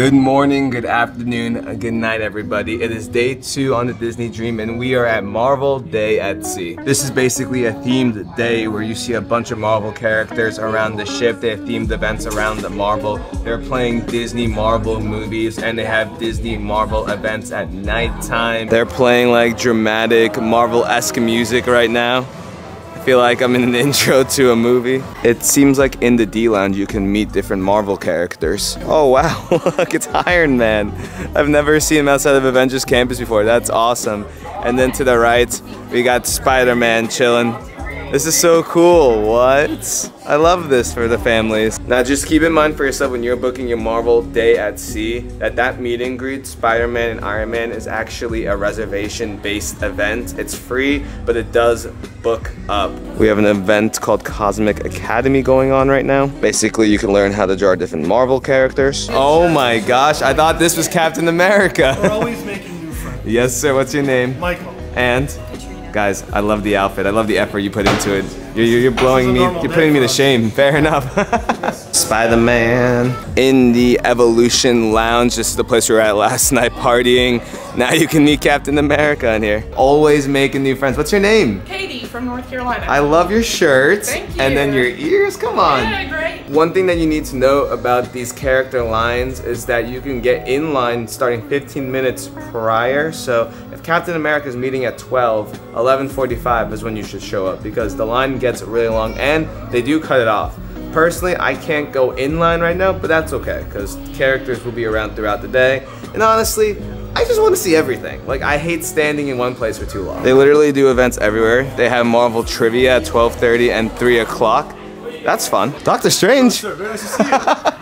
Good morning, good afternoon, uh, good night, everybody. It is day two on the Disney Dream, and we are at Marvel Day at Sea. This is basically a themed day where you see a bunch of Marvel characters around the ship. They have themed events around the Marvel. They're playing Disney Marvel movies, and they have Disney Marvel events at nighttime. They're playing like dramatic Marvel-esque music right now. I feel like I'm in an intro to a movie. It seems like in the D Lounge you can meet different Marvel characters. Oh wow, look, it's Iron Man. I've never seen him outside of Avengers Campus before. That's awesome. And then to the right, we got Spider-Man chilling. This is so cool. What? I love this for the families. Now just keep in mind for yourself when you're booking your Marvel Day at Sea that that meet and greet Spider-Man and Iron Man is actually a reservation based event. It's free, but it does book up. We have an event called Cosmic Academy going on right now. Basically, you can learn how to draw different Marvel characters. Oh my gosh, I thought this was Captain America. We're always making new friends. yes, sir. What's your name? Michael. And guys, I love the outfit. I love the effort you put into it. You're, you're, you're blowing me. is a normal You're putting me to shame. Fair enough. Spider-Man in the Evolution Lounge. This is the place we were at last night partying. Now you can meet Captain America in here. Always making new friends. What's your name? Katie from North Carolina. I love your shirt. Thank And then your ears. Come on. Yeah, great. One thing that you need to know about these character lines is that you can get in line starting 15 minutes prior. So if Captain America is meeting at 12, 11:45 is when you should show up because the line gets really long and they do cut it off. Personally, I can't go in line right now, but that's okay because characters will be around throughout the day. And honestly, I just want to see everything. Like I hate standing in one place for too long. They literally do events everywhere. They have Marvel trivia at 12:30 and 3 o'clock. That's fun. Doctor Strange. Sir, very nice to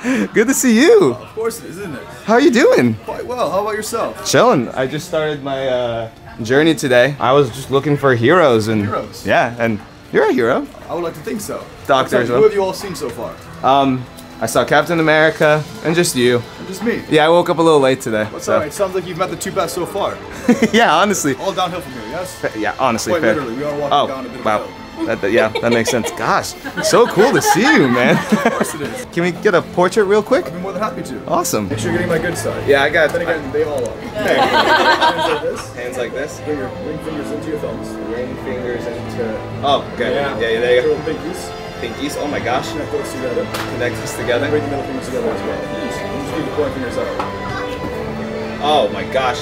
see you. Good to see you. of course it is, isn't it? How are you doing? Quite well. How about yourself? Chilling. I just started my uh, journey today. I was just looking for heroes and Heroes? yeah, and you're a hero. I would like to think so. Doctor Tell me, as well. Who have you all seen so far? Um, I saw Captain America and just you. And just me. Yeah, I woke up a little late today. That's so- alright. Sounds like you've met the two best so far. yeah, honestly. All downhill from here, yes? Yeah, honestly. Quite fair. literally. We are walking Oh, down a bit of a wow. That, that- yeah, that makes sense. Gosh, so cool to see you, man. Of course it is. Can we get a portrait real quick? I'd be more than happy to. Awesome. Make sure you're getting my good side. Yeah, I got it. Then again, they all are. Hands like this. hands like this. Bring your ring fingers into your thumbs. Ring fingers into. Oh, okay. Yeah, yeah, there you Little go. pinkies. Pinkies. Oh my gosh. Connect those together. Connect this together. bring the middle fingers together as well. Just keep the pointing fingers out. Oh my gosh.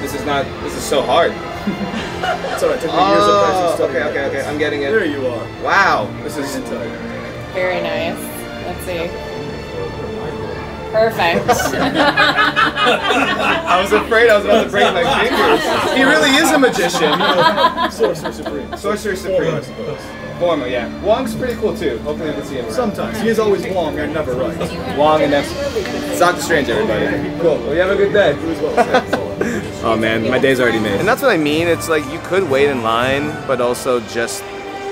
This is not. This is so hard. It's alright. Take the years of practice Oh, studying okay, okay, okay. I'm getting it. There you are. Wow. This is. Inside. Very nice. Let's see. Perfect. I was afraid I was about to break my fingers. He really is a magician. Sorcerer Supreme. Sorcerer Former, I Supreme. Suppose. Former, yeah. Wong's pretty cool too. Hopefully we can see him. Sometimes. He is always wrong and never right. Wong and that's it's Doctor Strange, everybody. Cool. Well, you have a good day. You as well. Oh man, my day's already made. And that's what I mean. It's like you could wait in line, but also just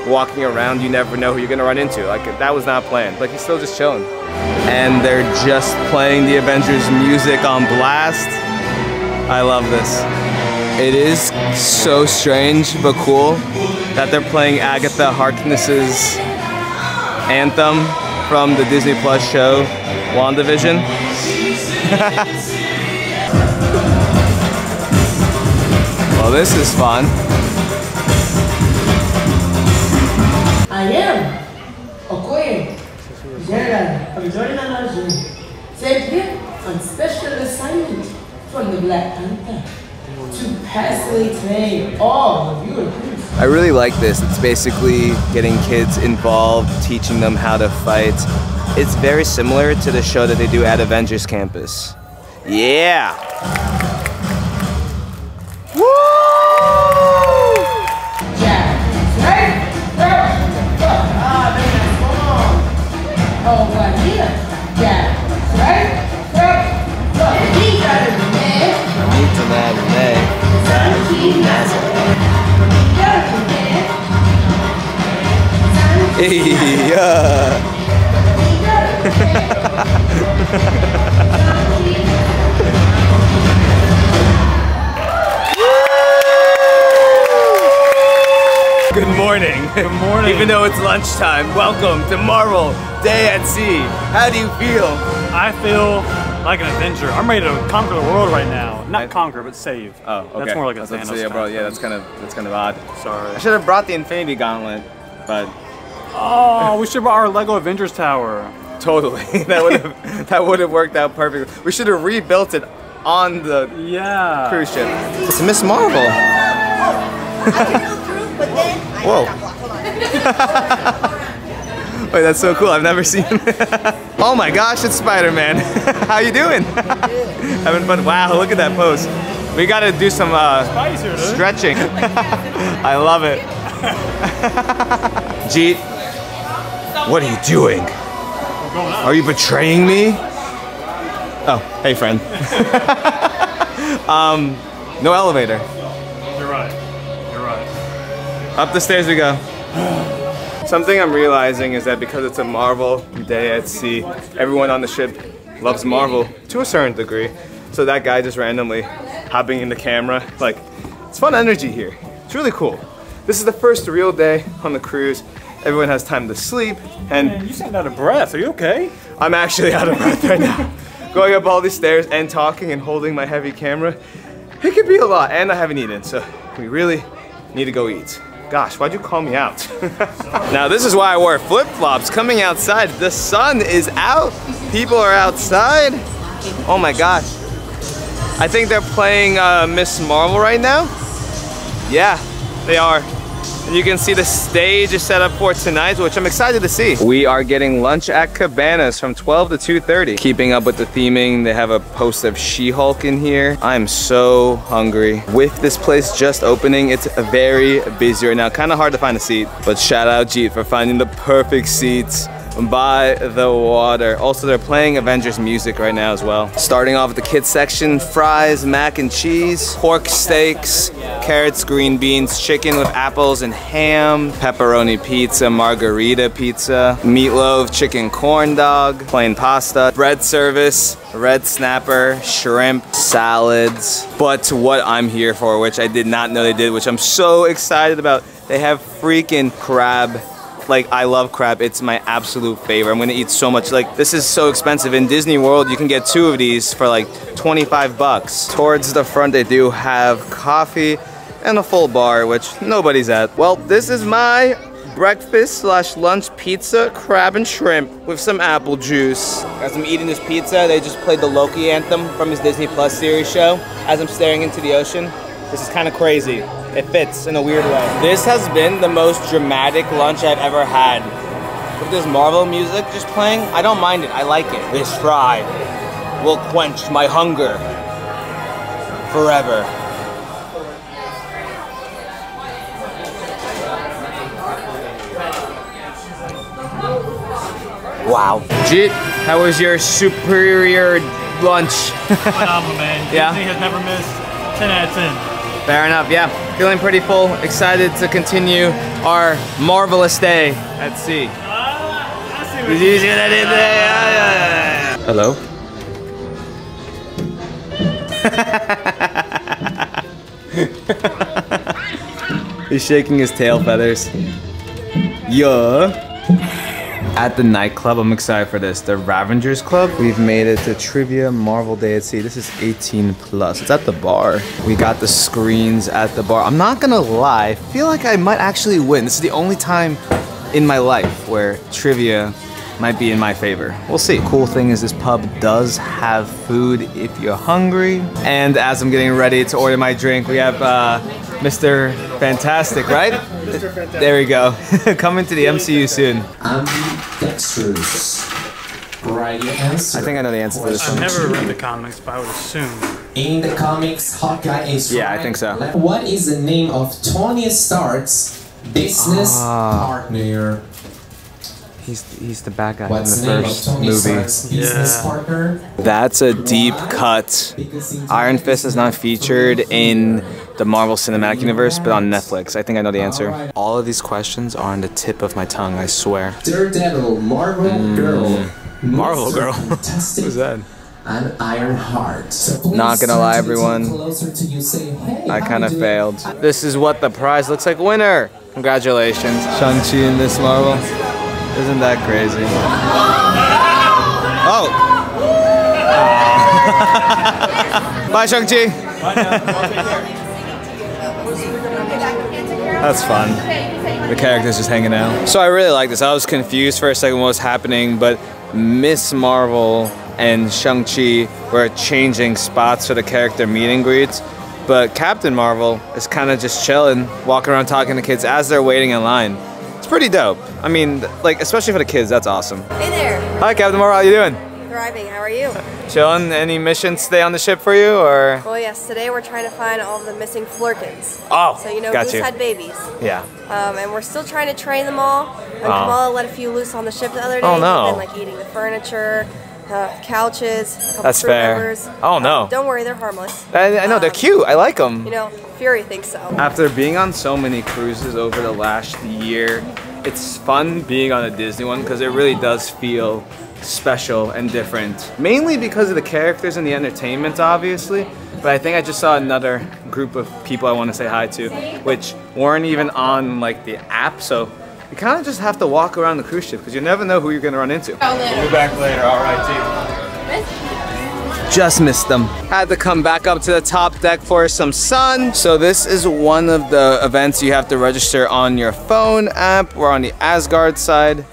walking around, you never know who you're gonna run into. Like that was not planned. Like he's still just chilling. And they're just playing the Avengers music on blast. I love this. It is so strange but cool that they're playing Agatha Harkness's anthem from the Disney Plus show WandaVision. well, this is fun. I am Okoye, General of Jordan Arjun, sent here on special assignment from the Black Panther to personally train all of you recruits. I really like this. It's basically getting kids involved, teaching them how to fight. It's very similar to the show that they do at Avengers Campus. Yeah! Woo! Jab, right? Ah, very nice. Hey, yeah. Good morning. Good morning. Even though it's lunchtime, welcome to Marvel Day at Sea. How do you feel? I feel like an Avenger. I'm ready to conquer the world right now. Not I- conquer, but save. Oh, okay. That's more like a I was about to Thanos. say, yeah, bro. Yeah, that's kind of that's kind of odd. Sorry. I should have brought the Infinity Gauntlet, but Oh, we should buy our Lego Avengers tower. totally that would have that would have worked out perfectly. We should have rebuilt it on the Yeah. cruise ship. It's Miss Marvel. Whoa. Wait, that's so cool. I've never seen. oh my gosh, it's Spider-Man. How you doing? Having fun. Wow, look at that pose. We got to do some uh, Spidey's stretching. I love it. Jeet, what are you doing? Are you betraying me? Oh, hey friend. um, no elevator. You're right. You're right. Up the stairs we go. Something I'm realizing is that because it's a Marvel day at sea, everyone on the ship loves Marvel to a certain degree. So that guy just randomly hopping in the camera, like, it's fun energy here. It's really cool. This is the first real day on the cruise. Everyone has time to sleep, and Man, you sound out of breath. Are you okay? I'm actually out of breath right now. Going up all these stairs and talking and holding my heavy camera, it could be a lot. And I haven't eaten, so we really need to go eat. Gosh, why'd you call me out? now this is why I wore flip-flops coming outside. The sun is out. People are outside. Oh my gosh. I think they're playing uh, Miss Marvel right now. Yeah, they are. And you can see the stage is set up for tonight, which I'm excited to see. We are getting lunch at Cabanas from 12 to 2.30. Keeping up with the theming, they have a post of She-Hulk in here. I'm so hungry. With this place just opening, it's very busy right now. Kind of hard to find a seat, but shout out Jeet for finding the perfect seats by the water. Also, they're playing Avengers music right now as well. Starting off with the kids section, fries, mac and cheese, pork steaks, carrots, green beans, chicken with apples and ham, pepperoni pizza, margarita pizza, meatloaf, chicken corn dog, plain pasta, bread service, red snapper, shrimp, salads. But what I'm here for, which I did not know they did, which I'm so excited about, they have freaking crab like I love crab. It's my absolute favorite. I'm gonna eat so much. Like this is so expensive. In Disney World, you can get two of these for like 25 bucks. Towards the front, they do have coffee and a full bar, which nobody's at. Well, this is my breakfast slash lunch pizza, crab and shrimp with some apple juice. As I'm eating this pizza, they just played the Loki anthem from his Disney Plus series show as I'm staring into the ocean. This is kind of crazy. It fits in a weird way. This has been the most dramatic lunch I've ever had. With this Marvel music just playing, I don't mind it. I like it. This fry will quench my hunger forever. Wow. Jeet, how was your superior lunch? Phenomenal, man. Yeah? Disney has never missed 10 out of 10. Fair enough, yeah. Feeling pretty full, excited to continue our marvelous day at sea. Did you see there? Hello? He's shaking his tail feathers. Yeah. At the nightclub, I'm excited for this. The Ravengers Club. We've made it to Trivia Marvel Day at Sea. This is 18 plus. It's at the bar. We got the screens at the bar. I'm not gonna lie, I feel like I might actually win. This is the only time in my life where trivia might be in my favor. We'll see. Cool thing is this pub does have food if you're hungry. And as I'm getting ready to order my drink, we have uh, Mr. Fantastic, right? Mr. Fantastic. There we go. Coming to the MCU soon. Ambidextrous. Right answer. I think I know the answer to this one. I've one. never read the comics, but I would assume. In the comics, Hawkeye is Yeah, I think so. What is the name of Tony Stark's business Ah. partner? He's he's the bad guy What's in the the first movie. Yeah. That's a deep cut. Iron Fist is not featured in the Marvel Cinematic Universe, but on Netflix. I think I know the answer. All of these questions are on the tip of my tongue, I swear. Daredevil, Marvel Girl, Mm. Marvel Girl. Who's that? and Ironheart. So Not gonna lie, everyone. to you, say, hey, I kind you of doing? failed. This is what the prize looks like. Winner! Congratulations. Shang-Chi in this Marvel. Isn't that crazy? Oh! Bye, Shang-Chi. That's fun. The characters just hanging out. So I really like this. I was confused for a second what was happening, but Miss Marvel and Shang-Chi were changing spots for the character meet and greets. But Captain Marvel is kind of just chilling, walking around talking to kids as they're waiting in line. It's pretty dope. I mean, like, especially for the kids, that's awesome. Hey there. Hi, Captain Marvel, how you doing? Thriving. How are you? Chilling? Any missions today on the ship for you, or? Well, yes. Today we're trying to find all of the missing Flerkens. Oh, So you know got who's you. had babies, Yeah. um, and we're still trying to train them all. And Oh. Kamala let a few loose on the ship the other day. Oh, no. They've been like eating the furniture, uh, couches. That's fair. Members. Oh, no. Um, don't worry, they're harmless. I, I know, they're Um, cute. I like them. You know, Fury thinks so. After being on so many cruises over the last year, it's fun being on a Disney one because it really does feel special and different. Mainly because of the characters and the entertainment, obviously. But I think I just saw another group of people I want to say hi to, which weren't even on like the app. So you kind of just have to walk around the cruise ship because you never know who you're gonna run into. We'll be back later. All right, team. Just missed them. Had to come back up to the top deck for some sun. So this is one of the events you have to register on your phone app. We're on the Asgard side.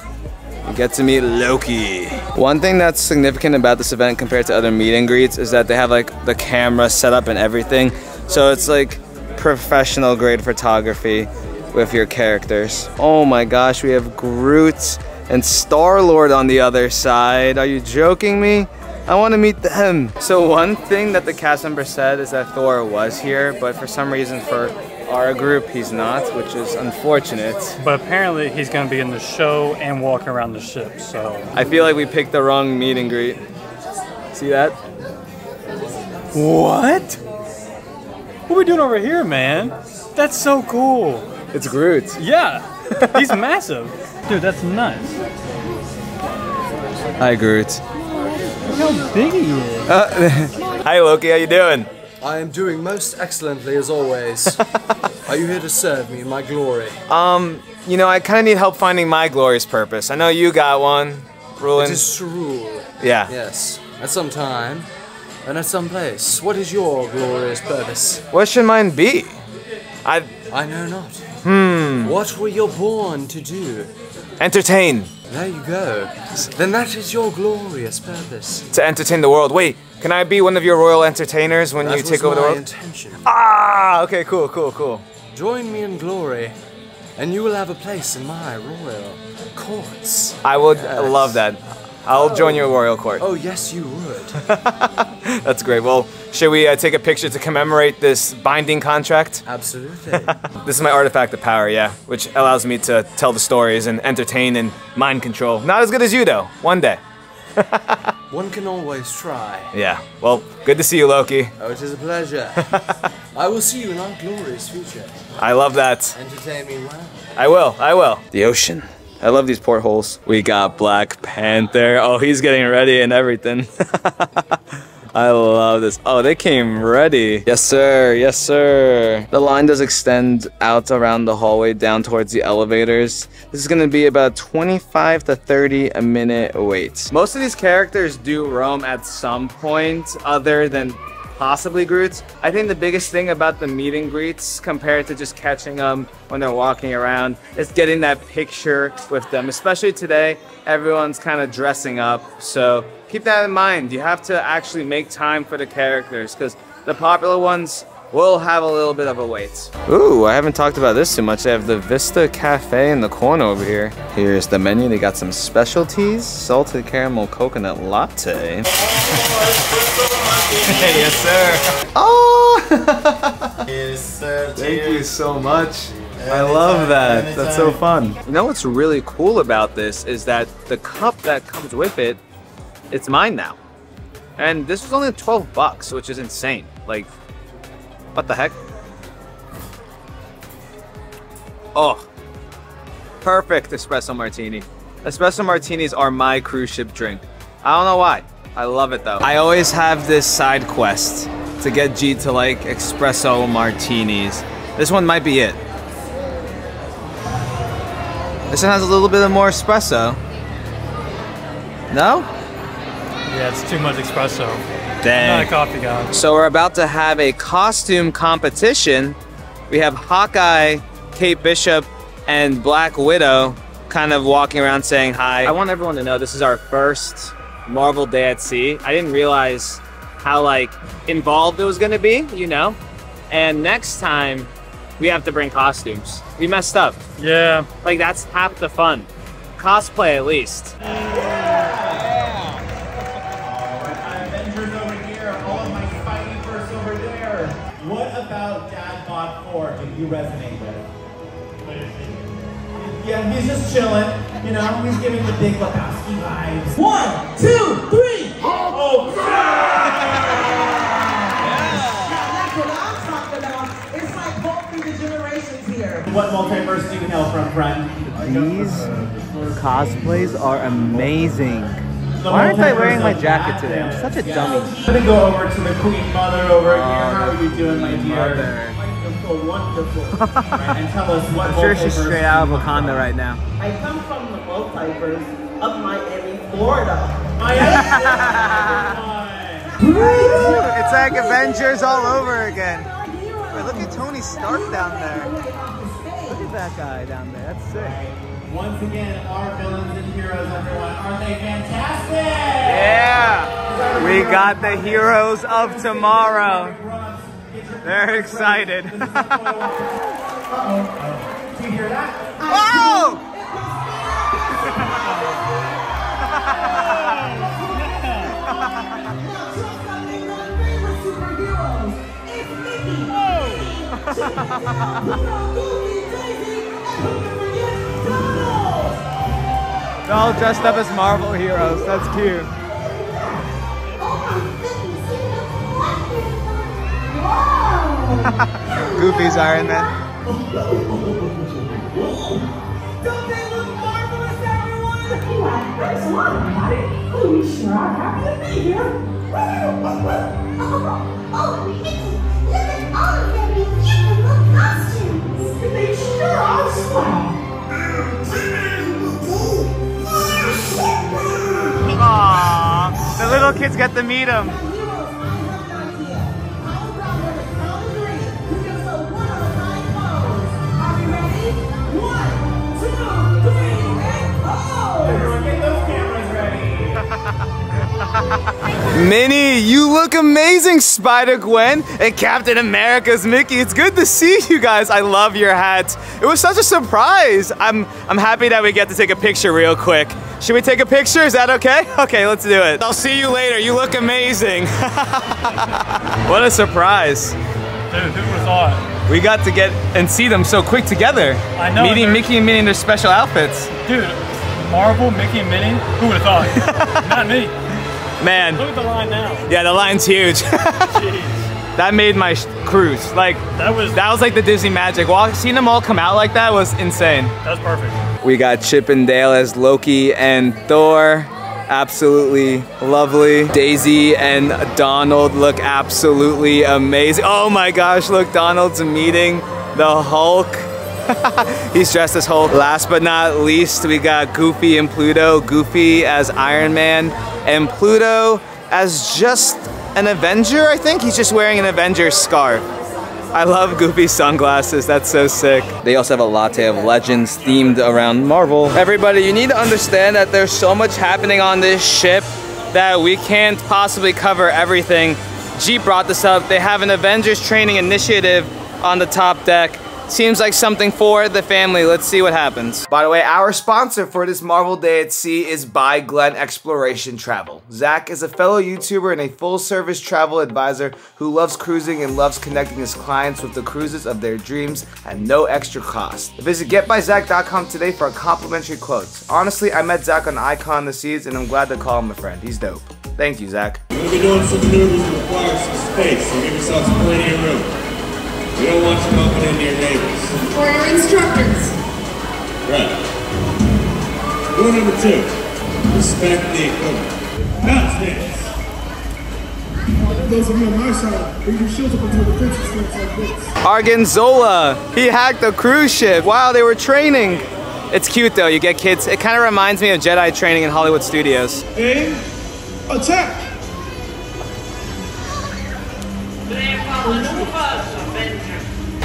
Get to meet Loki. One thing that's significant about this event compared to other meet and greets is that they have like the camera set up and everything. So it's like professional grade photography with your characters. Oh my gosh, we have Groot and Star-Lord on the other side. Are you joking me? I want to meet them. So one thing that the cast member said is that Thor was here, but for some reason for our group he's not, which is unfortunate. But apparently he's going to be in the show and walking around the ship, so. I feel like we picked the wrong meet and greet. See that? What? What are we doing over here, man? That's so cool. It's Groot. Yeah, he's massive. Dude, that's nuts. Hi Groot. Look how big he is. Uh, hi Loki, how you doing? I am doing most excellently as always. Are you here to serve me in my glory? Um, you know, I kind of need help finding my glorious purpose. I know you got one, ruling. It is to rule. yeah. Yes, at some time and at some place. What is your glorious purpose? What should mine be? I I know not. Hmm. What were you born to do? entertain. There you go. Then that is your glorious purpose. To entertain the world. Wait, can I be one of your royal entertainers when That you take over the my world? intention. Ah, okay, cool, cool, cool. Join me in glory, and you will have a place in my royal courts. I would Yes. love that. I'll join your royal court. Oh, yes, you would. That's great. Well, should we uh, take a picture to commemorate this binding contract? Absolutely. This is my artifact of power, yeah, which allows me to tell the stories and entertain and mind control. Not as good as you, though. One day. One can always try. Yeah. Well, good to see you, Loki. Oh, it is a pleasure. I will see you in our glorious future. I love that. Entertain me well. I will. I will. The ocean. I love these portholes. We got Black Panther. Oh, he's getting ready and everything. I love this. Oh, they came ready. Yes, sir. Yes, sir. The line does extend out around the hallway down towards the elevators. This is going to be about 25 to 30 a minute wait. Most of these characters do roam at some point other than possibly Groot. I think the biggest thing about the meet and greets compared to just catching them when they're walking around is getting that picture with them. Especially today, everyone's kind of dressing up. So keep that in mind. You have to actually make time for the characters because the popular ones will have a little bit of a wait. Ooh, I haven't talked about this too much. They have the Vista Cafe in the corner over here. Here's the menu. They got some specialties. Salted caramel coconut latte. yes, sir. Oh! Yes, sir. Thank you so much. I love that. That's so fun. You know what's really cool about this is that the cup that comes with it, it's mine now. And this was only 12 bucks, which is insane. Like, what the heck? Oh, perfect espresso martini. Espresso martinis are my cruise ship drink. I don't know why. I love it though. I always have this side quest to get G to like espresso martinis. This one might be it. This one has a little bit of more espresso. No? Yeah, it's too much espresso. not a coffee guy. So we're about to have a costume competition. We have Hawkeye, Kate Bishop, and Black Widow kind of walking around saying hi. I want everyone to know this is our first Marvel Day at Sea. I didn't realize how like involved it was gonna be, you know? And next time we have to bring costumes. We messed up. Yeah. Like that's half the fun. Cosplay at least. Avengers over here, all of my Spidey first over there. What about Dad Bod 4 do you resonate with? Yeah, he's just chilling. You know, he's giving the big Lebowski vibes. One, two, three. Oh, That's what I'm talking about. It's like both through the generations here. What multiverse do you hail from, friend? These cosplays are amazing. Why aren't I wearing my jacket today? I'm such a Yeah. dummy. I'm gonna go over to the Queen Mother over here. Uh, How are you doing, my dear? Mother. Wonderful, wonderful. Right, and tell us what I'm sure she's straight out of Wakanda right now. I come from the multiverse of Miami, Florida. it's like Avengers all over again. Wait, look at Tony Stark down there. Look at that guy down there. That's sick. Once again, our villains and heroes, everyone, aren't they fantastic? Yeah! We got the heroes of tomorrow. They're excited. Do you hear that? oh! They're all dressed up as Marvel heroes. That's cute. Goofy's Iron Man. Don't they look marvelous, everyone? There's one, buddy. We sure are happy to be here. Oh, oh, Mickey, look at all of them in beautiful costumes. They sure are swell. Aww, the little kids get to meet him. Minnie, you look amazing, Spider Gwen and Captain America's Mickey. It's good to see you guys. I love your hats. It was such a surprise. I'm I'm happy that we get to take a picture real quick. Should we take a picture? Is that okay? Okay, let's do it. I'll see you later. You look amazing. what a surprise. Dude, who would thought? We got to get and see them so quick together. I know, Meeting Mickey and Minnie in their special outfits. Dude, Marvel, Mickey, and Minnie? Who would have thought? Not me. Man, Look at the line now. yeah, the line's huge. Jeez. that made my cruise. Like, That was that was like the Disney magic. Well, seeing them all come out like that was insane. that was perfect. We got Chip and Dale as Loki and Thor. Absolutely lovely. Daisy and Donald look absolutely amazing. Oh my gosh, look, Donald's meeting the Hulk. He's dressed as Hulk. Last but not least, we got Goofy and Pluto. Goofy as Iron Man and Pluto as just an Avenger, I think. He's just wearing an Avenger scarf. I love Goofy sunglasses. That's so sick. They also have a latte of legends themed around Marvel. Everybody, you need to understand that there's so much happening on this ship that we can't possibly cover everything. Jeet brought this up. They have an Avengers training initiative on the top deck. Seems like something for the family. Let's see what happens. By the way, our sponsor for this Marvel Day at Sea is By Glen Exploration Travel. Zach is a fellow YouTuber and a full service travel advisor who loves cruising and loves connecting his clients with the cruises of their dreams at no extra cost. Visit getbyzach.com today for a complimentary quote. Honestly, I met Zach on Icon the Seas and I'm glad to call him a friend. He's dope. Thank you, Zach. We're gonna be doing some maneuvers that require some space, so give yourselves plenty of room. We don't want you bumping into your neighbors. For your instructors. Right. Rule number two, respect the equipment. Now, Stance. Those of you on my side, bring your up until the fence starts like this. Arganzola. He hacked a cruise ship while they were training. It's cute though, you get kids. It kind of reminds me of Jedi training in Hollywood studios. Aim, attack.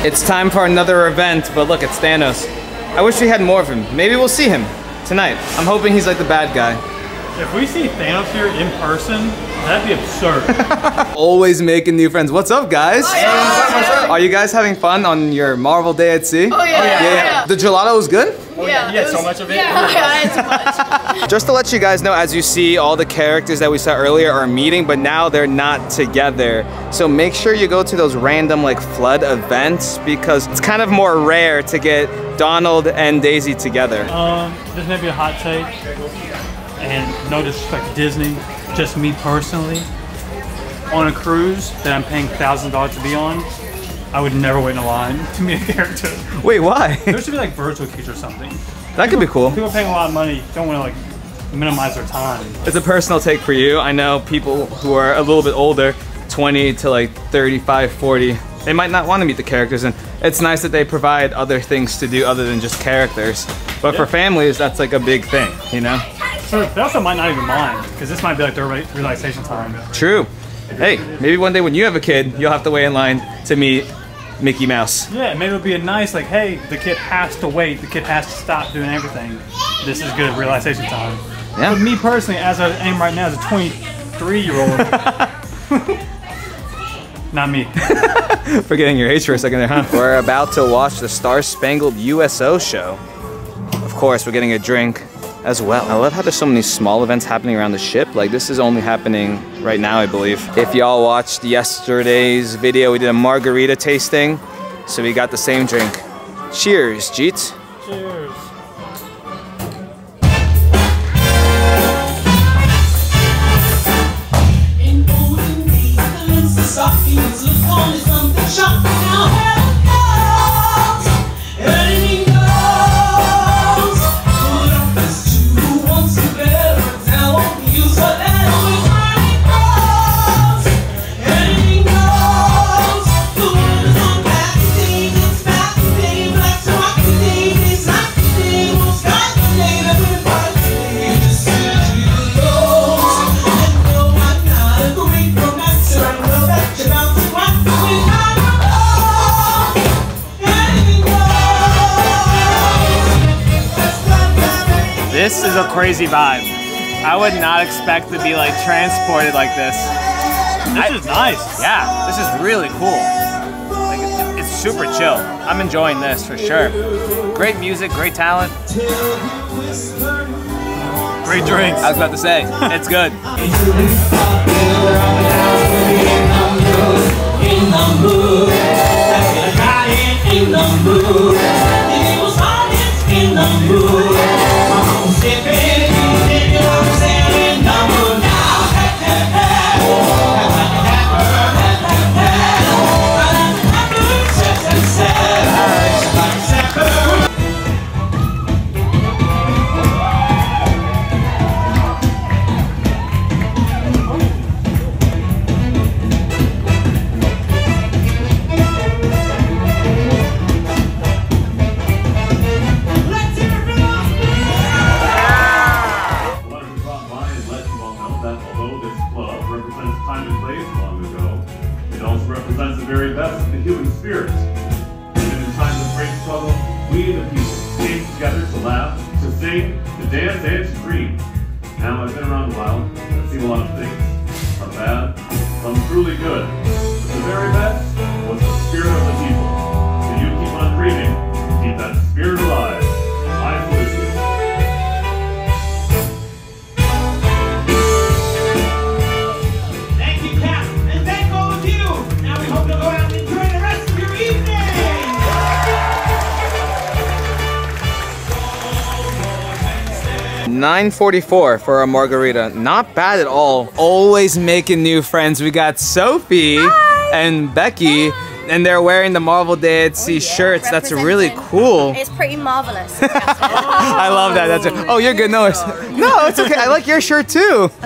It's time for another event, but look, it's Thanos. I wish we had more of him. Maybe we'll see him tonight. I'm hoping he's like the bad guy. If we see Thanos here in person, that'd be absurd. Always making new friends. What's up, guys? Are you guys having fun on your Marvel Day at Sea? Oh, yeah. yeah, Yeah. The gelato was good? Oh, yeah, you had so much of it. Yeah, I had too much. Just to let you guys know, as you see, all the characters that we saw earlier are meeting, but now they're not together. So make sure you go to those random like flood events because it's kind of more rare to get Donald and Daisy together. Um, this may be a hot take, and no disrespect to Disney, just me personally. On a cruise that I'm paying thousand dollars to be on, I would never wait in a line to meet a character. Wait, why? There should be like virtual queues or something. That could be cool. People paying a lot of money don't want to like minimize their time. It's a personal take for you. I know people who are a little bit older, 20 to like 35, 40, they might not want to meet the characters and it's nice that they provide other things to do other than just characters. But for families, that's like a big thing, you know? So they also might not even mind because this might be like their re- relaxation time. True. Hey, maybe one day when you have a kid, you'll have to wait in line to meet Mickey Mouse. Yeah, maybe it'll be a nice like, hey, the kid has to wait. The kid has to stop doing everything. This is good relaxation time. Yeah. But me personally, as I am right now, as a 23 year old, not me. Forgetting your age for a second there, huh? We're about to watch the Star Spangled USO show. Of course, we're getting a drink as well. I love how there's so many small events happening around the ship. Like this is only happening right now, I believe. If y'all watched yesterday's video, we did a margarita tasting. So we got the same drink. Cheers, Jeets. Cheers. This is a crazy vibe. I would not expect to be like transported like this. This is nice. Yeah, this is really cool. Like, it- it's super chill. I'm enjoying this for sure. Great music, great talent. Great drinks. I was about to say, it's good. I by and you all know that although this club represents time and place long ago, it also represents the very best of the human spirit. In times of great struggle, we the people came together to laugh, to sing, to dance, and to dream. Now I've been around a while, and I've seen a lot of things. Some bad, some truly good. But the very best was the spirit of the people. So you keep on dreaming, keep that spirit alive. 944 for a margarita. Not bad at all. Always making new friends. We got Sophie and Becky. And they're wearing the Marvel Day at Sea oh, shirts. That's really cool. It's pretty marvelous. Oh. I love that. That's it. Oh, you're good. No, it's, no, it's okay. I like your shirt too.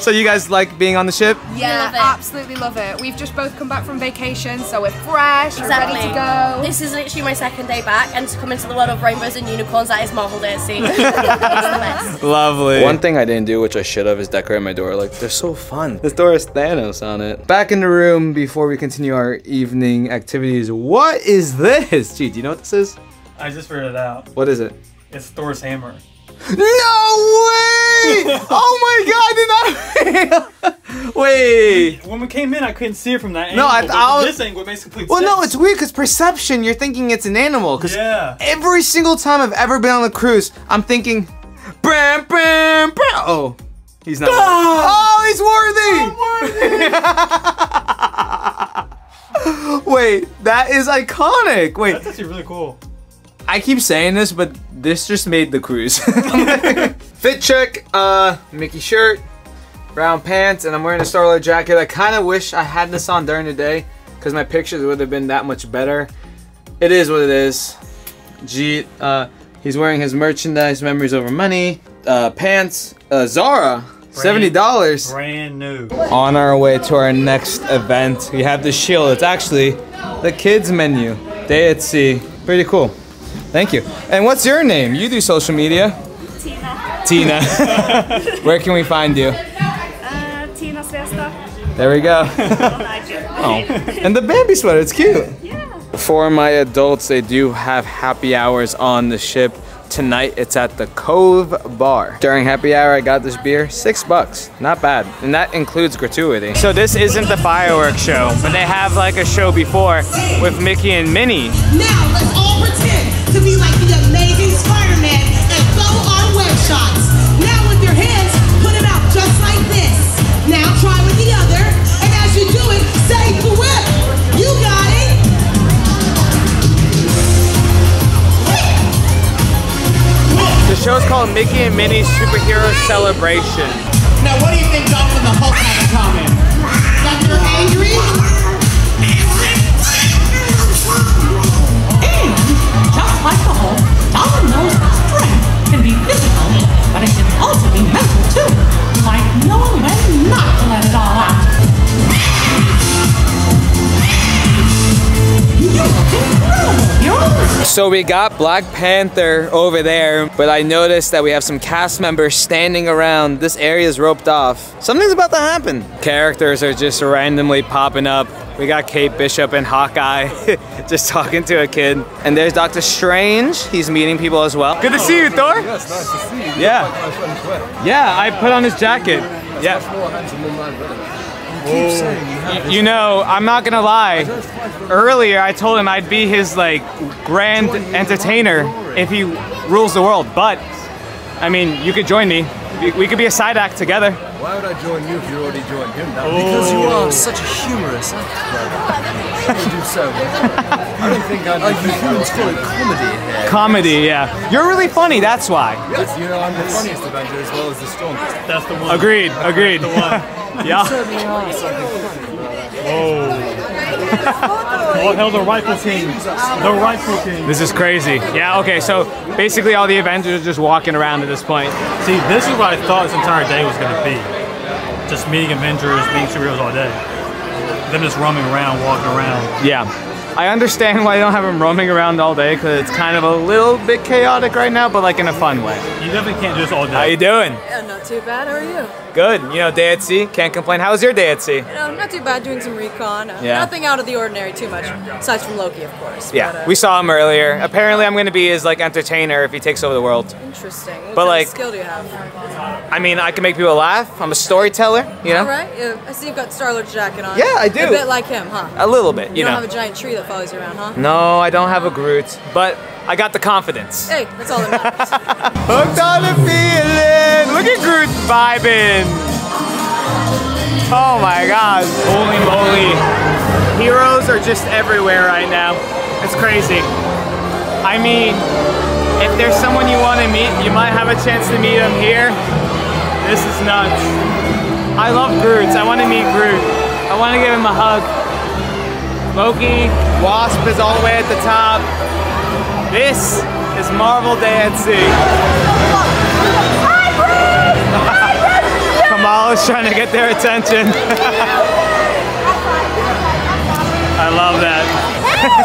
so you guys like being on the ship? Yeah, absolutely love it. We've just both come back from vacation, so we're fresh, we're ready to go. This is literally my second day back, and to come into the world of rainbows and unicorns, that is Marvel Day at Sea. it's the best. Lovely. One thing I didn't do, which I should have, is decorate my door. Like, they're so fun. This door has Thanos on it. Back in the room before we continue our evening activities. What is this? Gee, do you know what this is? I just figured it out. What is it? It's Thor's hammer. No way! oh my god, I did not. Wait. When we came in, I couldn't see it from that No, I- angle. I was- this angle makes complete Well, sense. no, it's weird because perception, you're thinking it's an animal. Because Yeah. every single time I've ever been on a cruise, I'm thinking, bam, bam, bam. Oh, he's not. Oh, he's worthy. Wait, that is iconic. Wait, That's actually really cool. I keep saying this, but this just made the cruise. Fit check, uh, Mickey shirt, brown pants, and I'm wearing a Star-Lord jacket. I kind of wish I had this on during the day, because my pictures would have been that much better. It is what it is. G, uh, he's wearing his merchandise, memories over money, uh, pants, uh, Zara, $70. Brand new. On our way to our next event, we have the shield. It's actually the kids menu. Day at sea. Pretty cool. Thank you. And what's your name? You do social media. Tina. Tina. Where can we find you? Uh, Tina Svesta. There we go. oh. Oh. And the Bambi sweater, it's cute. Yeah. For my adults, they do have happy hours on the ship. Tonight, it's at the Cove Bar. During happy hour, I got this beer, six bucks. Not bad. And that includes gratuity. So this isn't the fireworks show, but they have like a show before with Mickey and Minnie. Now let's all pretend to be like The is called Mickey and Minnie Superhero Celebration. Now what do you think Dolphin and the Hulk have in common? That they're angry? And just like the Hulk, Dolphin knows that strength can be physical, but it can also be mental too. So we got Black Panther over there, but I noticed that we have some cast members standing around. This area is roped off. Something's about to happen. Characters are just randomly popping up. We got Kate Bishop and Hawkeye just talking to a kid. And there's Doctor Strange. He's meeting people as well. Good to see you, Thor. Yes, nice to see you. Yeah. You look like my friend Yeah, I put on his jacket. Yeah. Much more handsome than my brother. You keep oh. saying you You know, I'm not gonna lie. Earlier, I told him I'd be his like grand entertainer if he rules the world. But I mean, you could join me. We could be a side act together. Why would I join you if you already joined him? Now, Because you are such a humorous actor. you do so well. I don't think I'd Uh, you humans call it comedy here. Comedy, yeah. You're really funny. That's why. Yes, you know, I'm the funniest Avenger as well as the strongest. That's the one. Agreed. Agreed. The one. yeah. certainly are something funny about that. Oh. All hail the rifle king. The rifle king. This is crazy. Yeah. Okay. So basically, all the Avengers are just walking around at this point. See, this is what I thought this entire day was going to be. Just meeting Avengers, meeting superheroes all day. Them just roaming around, walking around. Yeah. I understand why they don't have him roaming around all day because it's kind of a little bit chaotic right now, but like in a fun way. You definitely can't do this all day. How you doing? Yeah, not too bad. How are you? Good. You know, day at sea. Can't complain. How was your day at sea? You know, not too bad. Doing some recon. Uh, Yeah. Nothing out of the ordinary too much, aside from Loki, of course. Yeah, But, uh, we saw him earlier. Apparently, I'm going to be his like entertainer if he takes over the world. Interesting. What But, kind like- of skill do you have? I mean, I can make people laugh. I'm a storyteller, you know. All right. Yeah, I see you've got Star Lord's jacket on. Yeah, I do. A bit like him, huh? A little bit, you don't know. have a giant tree that follows you around, huh? No, I don't have a Groot, but I got the confidence. Hey, that's all that matters. Hooked on a feeling. Look at Groot vibing. Oh my God! Holy moly! Heroes are just everywhere right now. It's crazy. I mean, if there's someone you want to meet, you might have a chance to meet him here. This is nuts. I love Groot. I want to meet Groot. I want to give him a hug. Loki, Wasp is all the way at the top. This is Marvel Day at Sea. Kamala's trying to get their attention. I love that.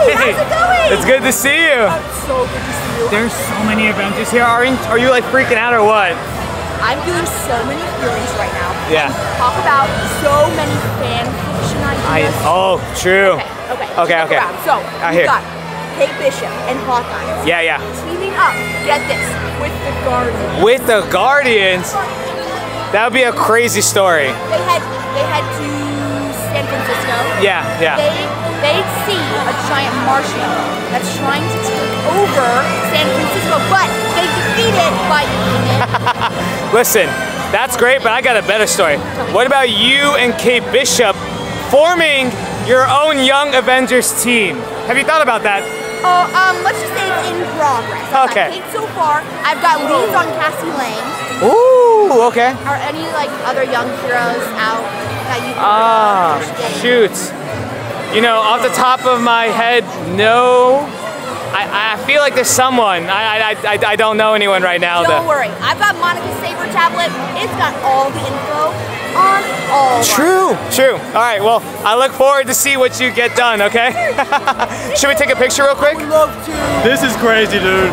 Hey, it? It's good to see you. So good to see you. There's so many Avengers here. Are you, are you like freaking out or what? I'm feeling so many feelings right now. Yeah. Talk about so many fan fiction I, ideas. oh, true. Okay, Okay, stick okay. around. So, I hear. got Kate Bishop and Hawkeye. Yeah, yeah. Teaming up, get this, with the Guardians. With the Guardians, that would be a crazy story. They head, they head to San Francisco. Yeah, yeah. They, they see a giant marshmallow that's trying to take over San Francisco, but they defeat it by eating it. Listen, that's great, but I got a better story. What about you and Kate Bishop forming your own Young Avengers team? Have you thought about that? Oh, um, let's just say it's in progress. I've Okay. Kate so far. I've got leads on Cassie Lang. Ooh, okay. Are any like other young heroes out that you think Ah, shoot. You know, off the top of my head, no. I, I feel like there's someone. I, I, I, I don't know anyone right now. Don't that- worry, I've got Monica's Saber tablet. It's got all the info on all. True, true. All right, well, I look forward to see what you get done, okay? Should we take a picture real quick? This is crazy, dude.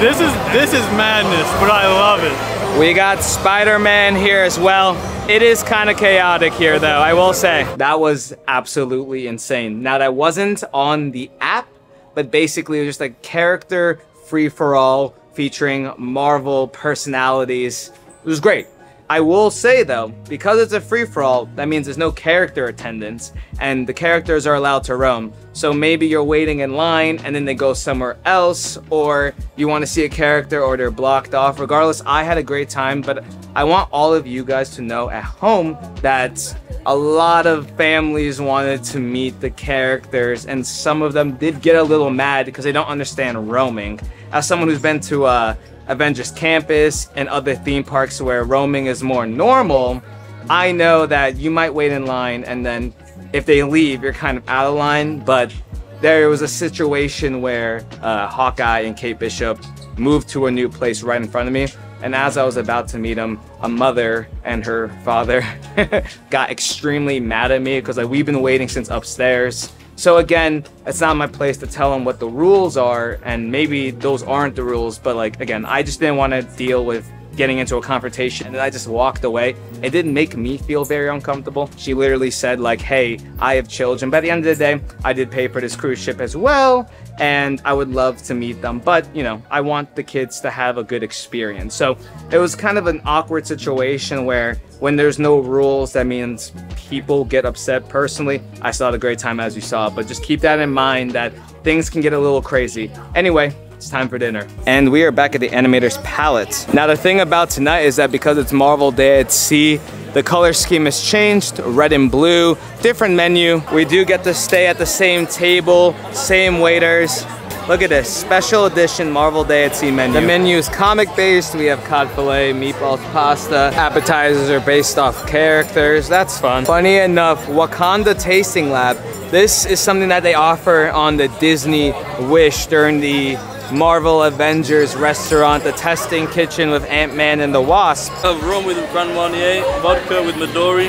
This is this is madness, but I love it. We got Spider-Man here as well. It is kind of chaotic here though, I will say. That was absolutely insane. Now that wasn't on the app, but basically it was just a character free-for-all featuring Marvel personalities. It was great. I will say though, because it's a free-for-all, that means there's no character attendance, and the characters are allowed to roam. So maybe you're waiting in line and then they go somewhere else, or you want to see a character or they're blocked off. Regardless, I had a great time, but I want all of you guys to know at home that a lot of families wanted to meet the characters, and some of them did get a little mad because they don't understand roaming. As someone who's been to uh, Avengers Campus and other theme parks where roaming is more normal, I know that you might wait in line and then if they leave, you're kind of out of line. But there was a situation where uh, Hawkeye and Kate Bishop moved to a new place right in front of me. And as I was about to meet them, a mother and her father got extremely mad at me because like, we've been waiting since upstairs. So again, it's not my place to tell them what the rules are, and maybe those aren't the rules. But like again, I just didn't want to deal with getting into a confrontation, and I just walked away. It didn't make me feel very uncomfortable. She literally said like, "Hey, I have children." At the end of the day, I did pay for this cruise ship as well, and I would love to meet them. But you know, I want the kids to have a good experience. So it was kind of an awkward situation where when there's no rules, that means people get upset. Personally, I still had a great time as you saw, but just keep that in mind that things can get a little crazy. Anyway, it's time for dinner. And we are back at the Animator's Palette. Now the thing about tonight is that because it's Marvel Day at Sea, the color scheme has changed, red and blue, different menu. We do get to stay at the same table, same waiters. Look at this, special edition Marvel Day at Sea menu. The menu is comic based. We have cod fillet, meatballs, pasta. Appetizers are based off characters. That's fun. Funny enough, Wakanda Tasting Lab. This is something that they offer on the Disney Wish during the Marvel Avengers restaurant, the testing kitchen with Ant-Man and the Wasp. Have rum with Grand Marnier, vodka with Midori,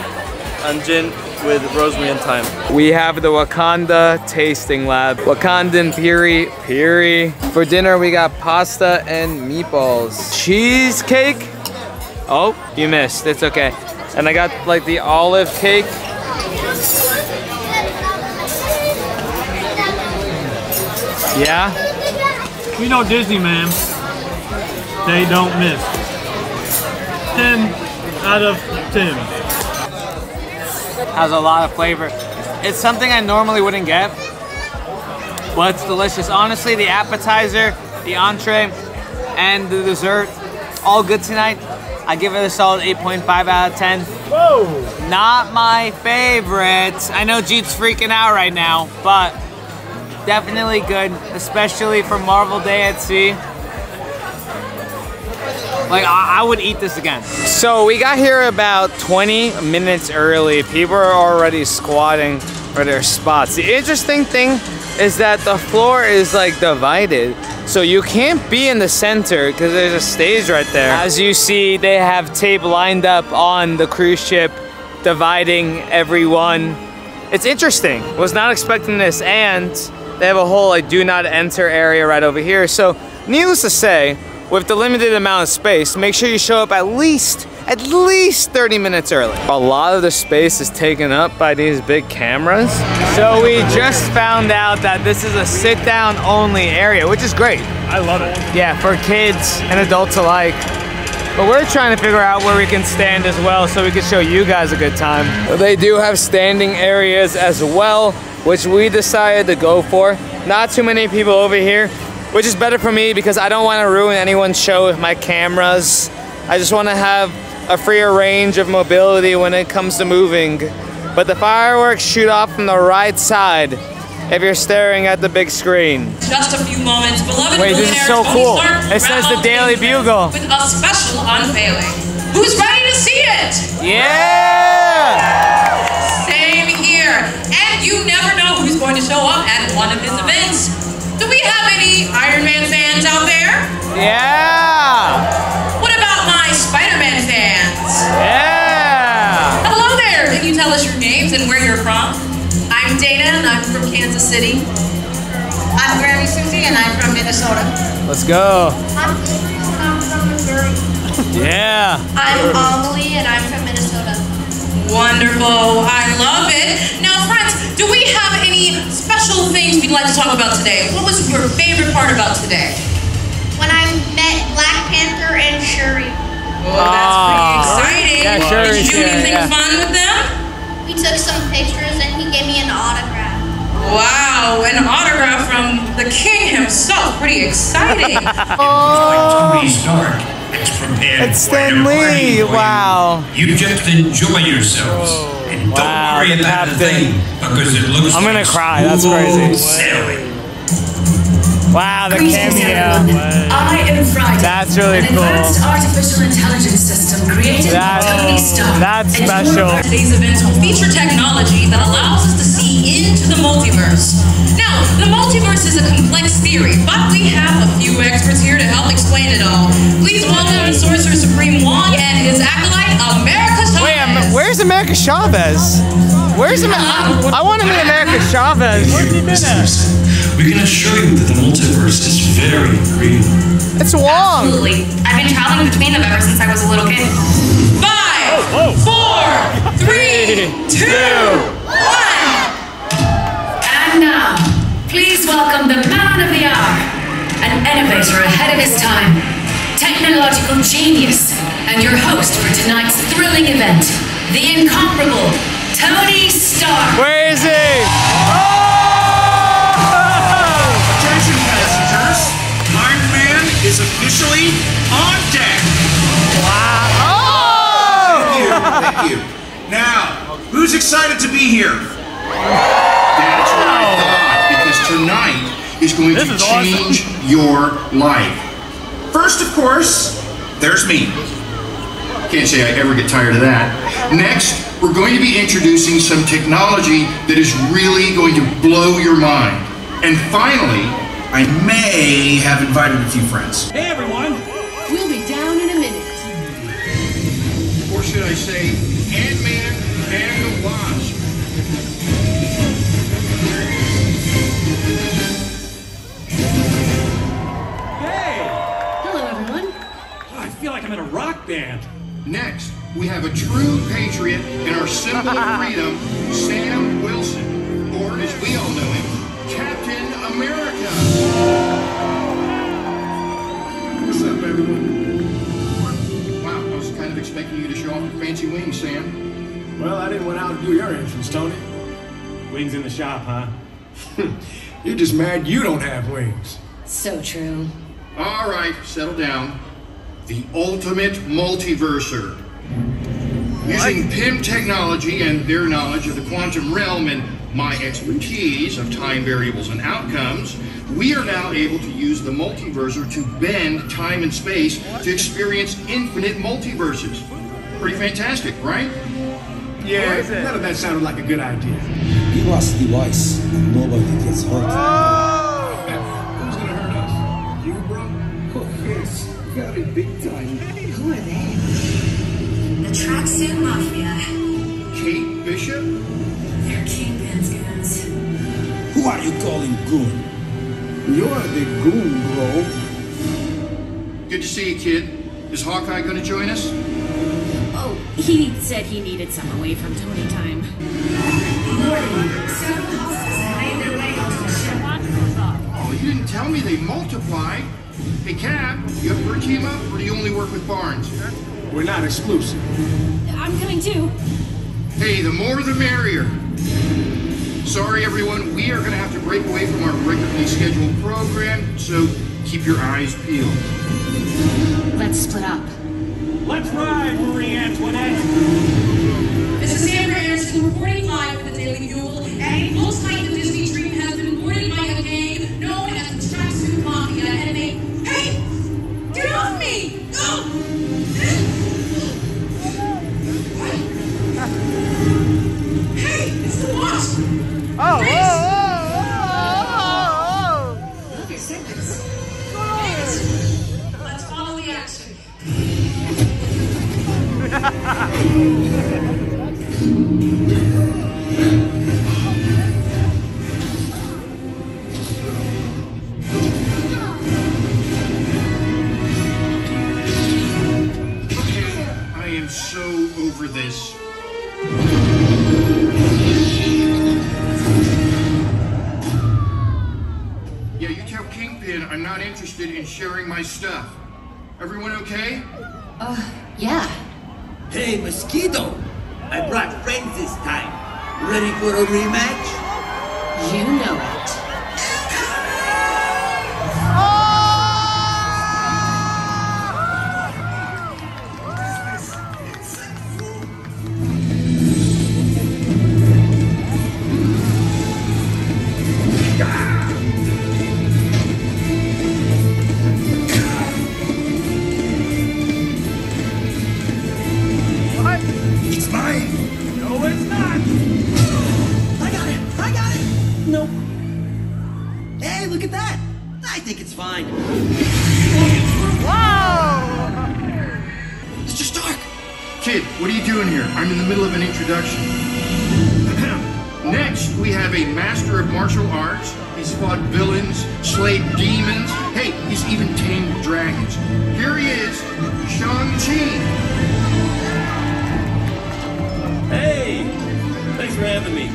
and gin with rosemary and thyme. We have the Wakanda Tasting Lab. Wakandan piri piri. For dinner, we got pasta and meatballs. Cheesecake. Oh, you missed. It's okay. And I got like the olive cake. Yeah? We know Disney, man. They don't miss. 10 out of 10. Has a lot of flavor. It's something I normally wouldn't get, but it's delicious. Honestly, the appetizer, the entree, and the dessert, all good tonight. I give it a solid 8.5 out of 10. Whoa! Not my favorite. I know Jeet's freaking out right now, but definitely good, especially for Marvel Day at Sea. Like, I, I would eat this again. So we got here about 20 minutes early. People are already squatting for their spots. The interesting thing is that the floor is like divided. So you can't be in the center because there's a stage right there. As you see, they have tape lined up on the cruise ship, dividing everyone. It's interesting. Was not expecting this, and they have a whole like do not enter area right over here. So, needless to say, with the limited amount of space, make sure you show up at least at least 30 minutes early. A lot of the space is taken up by these big cameras. So we just found out that this is a sit down only area, which is great. I love it. Yeah, for kids and adults alike. But we're trying to figure out where we can stand as well so we can show you guys a good time. They do have standing areas as well, which we decided to go for. Not too many people over here, which is better for me because I don't want to ruin anyone's show with my cameras. I just want to have a freer range of mobility when it comes to moving. But the fireworks shoot off from the right side if you're staring at the big screen. Just a few moments, beloved Wait, this is so billionaires, cool. Stark, It says the Daily Bugle. With a special unveiling. Who's ready to see it? Yeah! Same here. And you never know who's going to show up at one of his events. Do we have any Iron Man fans out there? Yeah! What about my Spider-Man fans? Yeah! Hello there. Can you tell us your names and where you're from? I'm Dana and I'm from Kansas City. I'm Granny Susie and I'm from Minnesota. Let's go. I'm from Missouri. Yeah. I'm Amelie and I'm from Minnesota. Wonderful. I love it. Now, friends, do we have any special things we'd like to talk about today? What was your favorite part about today? When I met Black Panther and Shuri. Oh, that's pretty Ah. exciting. Yeah, Shuri's Did you do anything yeah. fun with them? We took some pictures and he gave me an autograph. Wow, an autograph from the king himself. Pretty exciting. Tony Stark has prepared It's quite Stan a party Lee. Wow. You just enjoy yourselves. Oh. and don't Wow, worry the about the thing because it looks I'm gonna cry, that's crazy. sailing. Wow, the Greetings, cameo. I am Friday. That's really an cool. advanced artificial intelligence system created That- by Tony Stark. that's special. Today's events will feature technology that allows us to see into the multiverse. Now, the multiverse is a complex theory, but we have a few experts here to help explain it all. Please welcome Sorcerer Supreme Wong and his acolyte, America Chavez. Wait, Am- where's America Chavez? Where's America? I want to meet America Chavez. Where's he been? We can assure you that the multiverse is very real. It's Wong. Absolutely. I've been traveling between them ever since I was a little kid. Five, four, three, two, please welcome the man of the hour, an innovator ahead of his time, technological genius, and your host for tonight's thrilling event, the incomparable Tony Stark. Where is he? Attention passengers, Iron Man is officially on deck. Wow. Oh! Thank you, thank you. Now, who's excited to be here? Tonight is going This to is awesome. change your life. First, of course, there's me. Can't say I ever get tired of that. Next, we're going to be introducing some technology that is really going to blow your mind. And finally, I may have invited a few friends. Hey everyone! Band. Next, we have a true patriot in our symbol of freedom, Sam Wilson, or as we all know him, Captain America. What's up, everyone? Wow, I was kind of expecting you to show off your fancy wings, Sam. Well, I didn't want out to do your entrance, Tony. Wings in the shop, huh? You're just mad you don't have wings. So true. All right, settle down. The ultimate multiverser. Using Pym technology and their knowledge of the quantum realm and my expertise of time variables and outcomes, we are now able to use the multiverser to bend time and space to experience infinite multiverses. Pretty fantastic, right? Yeah, none of that sounded like a good idea. Give us the voice and nobody gets hurt. Who's Very big time. Who are they? The Tracksuit Mafia. Kate Bishop? They're kingpins, goons. Who are you calling goon? You're the goon, bro. Good to see you, kid. Is Hawkeye gonna join us? Oh, he said he needed some away from Tony time. Oh, you didn't tell me they multiplied. Hey, Cap, you up for a team up, or do you only work with Barnes? We're not exclusive. I'm coming too. Hey, the more the merrier. Sorry, everyone, we are gonna have to break away from our regularly scheduled program, so keep your eyes peeled. Let's split up. Let's ride, Marie Antoinette. This is Amber Anderson reporting live for the Daily Bugle, and it looks so over this. Yeah, you tell Kingpin I'm not interested in sharing my stuff. Everyone okay? Uh, yeah. Hey, Mosquito! I brought friends this time. Ready for a rematch? You know it. I'm in the middle of an introduction. Next, we have a master of martial arts. He's fought villains, slayed demons. Hey, he's even tamed dragons. Here he is, Shang-Chi. Hey! Thanks for having me.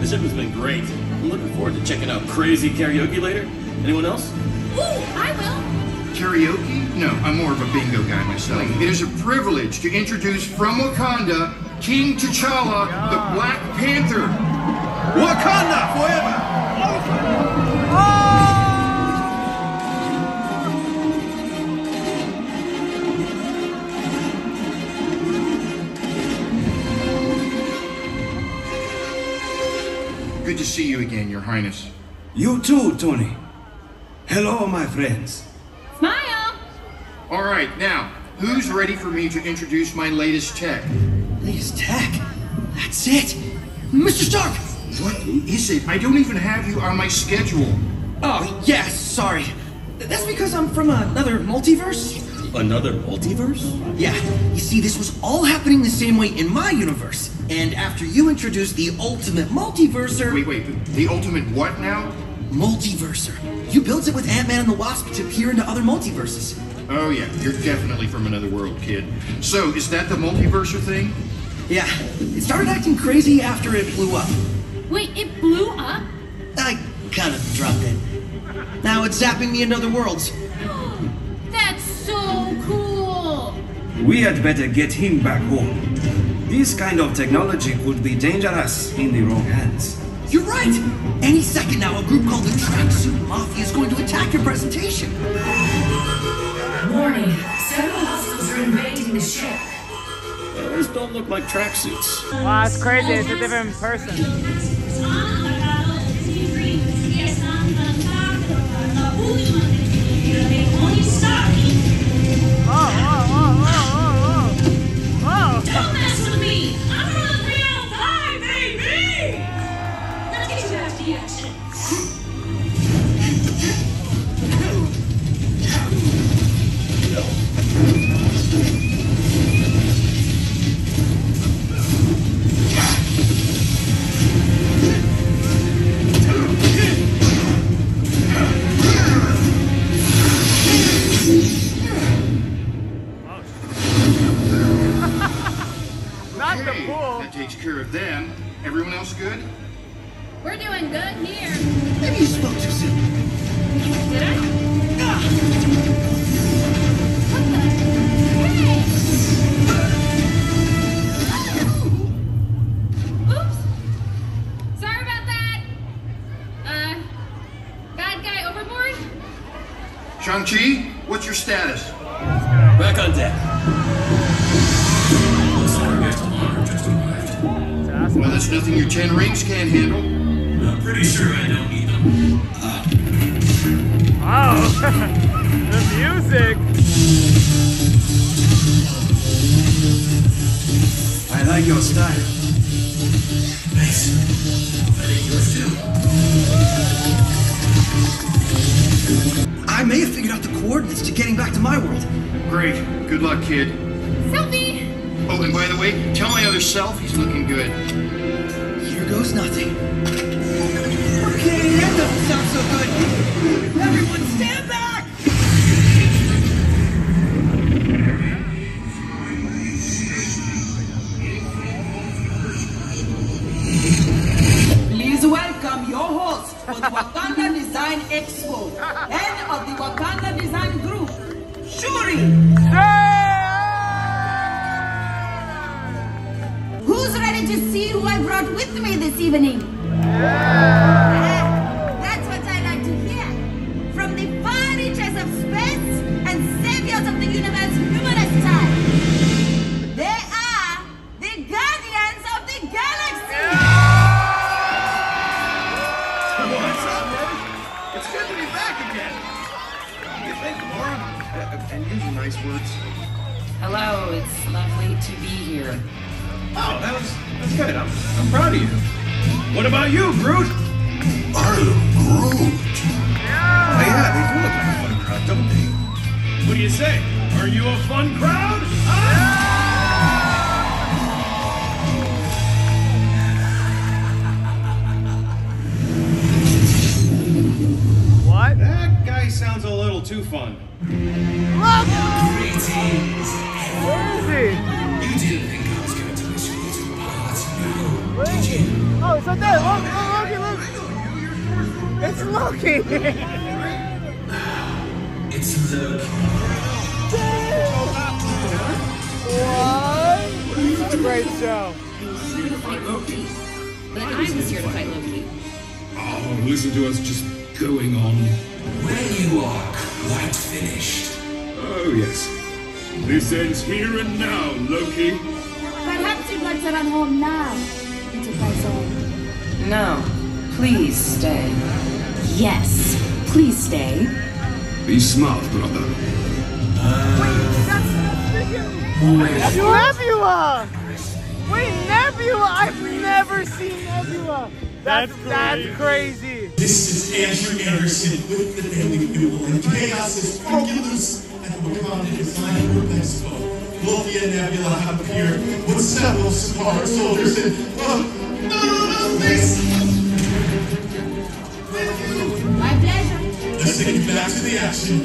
This trip has been great. I'm looking forward to checking out crazy karaoke later. Anyone else? Ooh, I will. Karaoke? No, I'm more of a bingo guy myself. It is a privilege to introduce from Wakanda, King T'Challa, the Black Panther. Wakanda forever! Good to see you again, Your Highness. You too, Tony. Hello, my friends. Smile. All right, now, who's ready for me to introduce my latest tech? Latest tech? That's it! Mr. Stark! What is it? I don't even have you on my schedule. Oh, yes, sorry. That's because I'm from another multiverse. Another multiverse? Yeah, you see, this was all happening the same way in my universe. And after you introduced the ultimate multiverser. Wait, wait, the ultimate what now? Multiverser. You built it with Ant Man and the Wasp to peer into other multiverses. Oh, yeah, you're definitely from another world, kid. So, is that the multiverser thing? Yeah, it started acting crazy after it blew up. Wait, it blew up? I kind of dropped it. Now it's zapping me into other worlds. That's so cool. We had better get him back home. This kind of technology could be dangerous in the wrong hands. You're right! Any second now, a group called the Tracksuit Mafia is going to attack your presentation. Warning, several hostiles are invading the ship. Those don't look like tracksuits. Wow, it's crazy. It's a different person. Takes care of them. Everyone else good? We're doing good here. Maybe you spoke too soon. Did I? Oops. Sorry about that. Uh, bad guy overboard? Shang-Chi, what's your status? Back on deck. Well, that's nothing your ten rings can't handle. I'm pretty sure I don't need them. Oh, the music. I like your style. Thanks. I think yours too. I may have figured out the coordinates to getting back to my world. Great. Good luck, kid. Selfie! Oh, and by the way, tell my other self he's looking good. Goes nothing. Okay, that doesn't sound so good. Everyone stand Oh, it's up there. Look, look, Loki, look. It's Loki. It's Loki. What? Is a great show. Here to fight Loki. But I was here to fight Loki. Oh, listen to us just going on. When you are quite finished, Oh, yes. This ends here and now, Loki. Perhaps you'd like to run home now, Enterprise Zone. No, please stay. Yes, please stay. Be smart, brother. Nebula! Wait, Nebula! I've never seen Nebula! That's, that's crazy. This is Andrew Anderson with the Daily Bugle, and chaos is broken loose the Wakanda Design Expo. Loki and Nebula with several Sakaar soldiers and, uh, no, no, please! My pleasure. Let's take you back to the action.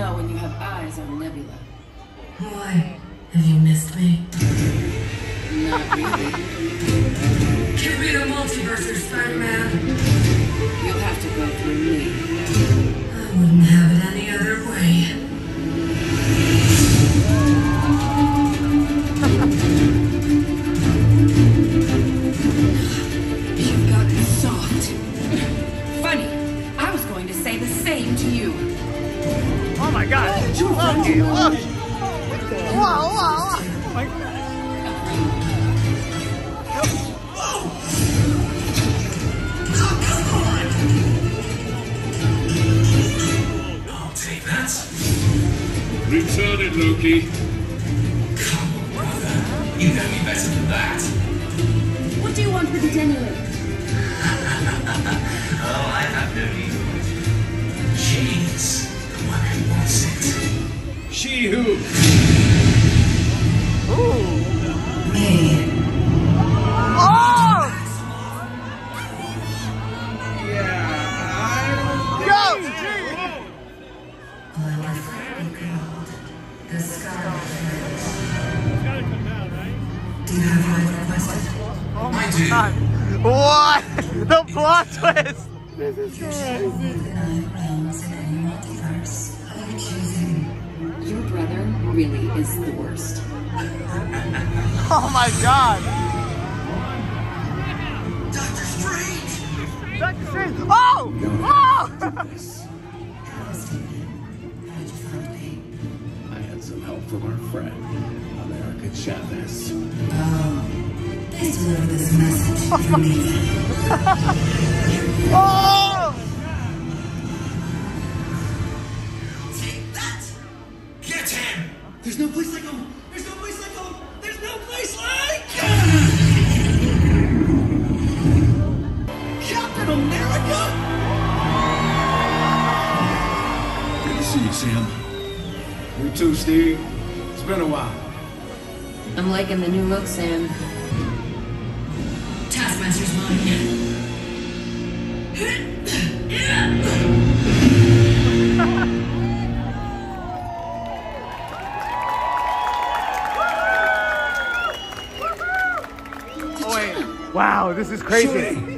Know when you have eyes on Nebula. Why? Have you missed me? Not really. Give me the multiverse, Spider-Man. You'll have to go through me. Return it, Loki. Come on, brother. You know me better than that. What do you want with it anyway? She who? Me. Oh! Go! I was called the Scarlet Do you have what I requested? Oh my god. What? The plot twist! This is crazy. Brother really is the worst. Oh my god. Doctor Strange! Doctor Strange. Oh! Oh! I had some help from our friend, America Chavez. Please deliver this message oh! I'm the new look, Sam. Taskmaster's mine. Wow, this is crazy.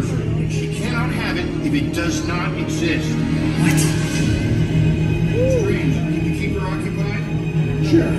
Multiverse. She cannot have it if it does not exist. What? Strange, can you keep her occupied? Sure.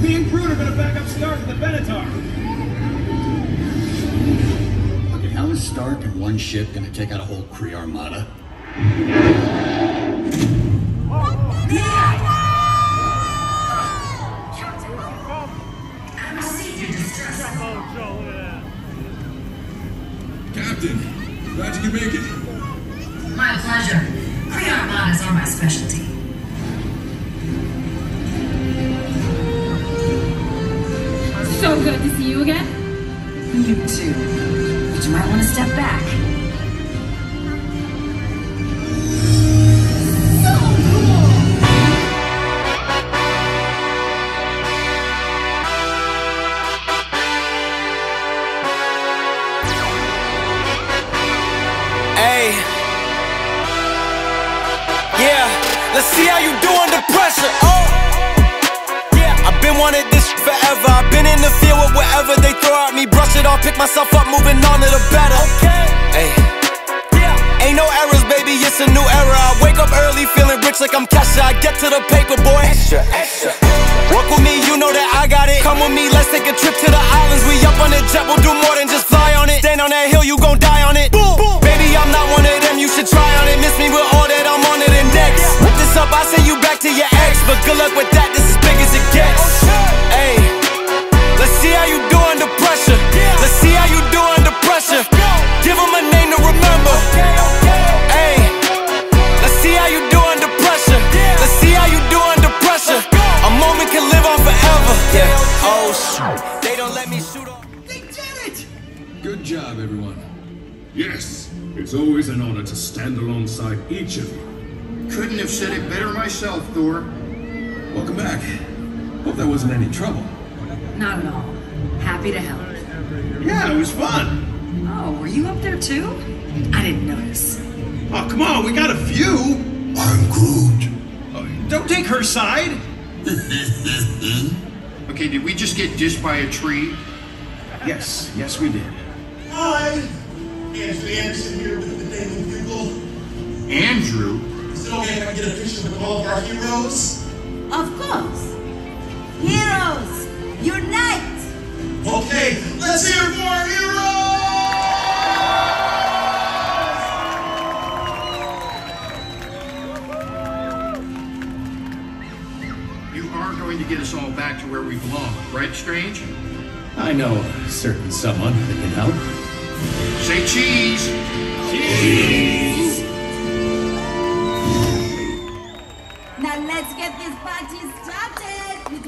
Me and Groot are gonna back up Stark at the Benatar. Okay, how is Stark and one ship gonna take out a whole Kree armada? Captain, glad you could make it. My pleasure. Kree armadas are my specialty. So good to see you again. You too. But you might want to step back. Hey. Yeah, let's see how you do under pressure. Oh. Yeah, I've been wanting this forever. I've been in the field with whatever they throw at me. Brush it off, pick myself up, moving on to the better. Okay. Hey. Yeah. Ain't no errors, baby, it's a new era. I wake up early feeling rich like I'm Kesha. I get to the paper, boy. Extra, extra. Work with me, you know that I got it. Come with me, let's take a trip to the islands. We up on the jet, we'll do more than just fly on it. Stand on that hill, you gon' die on it. Boom, boom. Baby, I'm not one of them, you should try on it. Miss me with all that, I'm on it and next. Whip this up, I send you back to your ex. But good luck with that, this is big as it gets. Hey, let's see how you do under pressure. Let's see how you do under pressure. Give them a name to remember. Hey, let's see how you do under pressure. Let's see how you do under pressure. A moment can live on forever. Yeah. Oh shoot. They don't let me shoot off. They did it. Good job, everyone. Yes, it's always an honor to stand alongside each of you. Couldn't have said it better myself, Thor. Welcome back. Hope that wasn't any trouble. Not at all. Happy to help. Yeah, it was fun. Oh, were you up there too? I didn't notice. Oh, come on, we got a few. I'm Groot. Oh, don't take her side. Okay, did we just get dished by a tree? Yes, yes, we did. Hi, Andrew Anderson here with the Daily Bugle. Andrew? Is it okay if I get a picture with all of our heroes? Of course. Heroes, unite! Okay, let's hear it for our heroes! You are going to get us all back to where we belong, right, Strange? I know a certain someone that can help. Say cheese! Cheese! Now let's get this party started with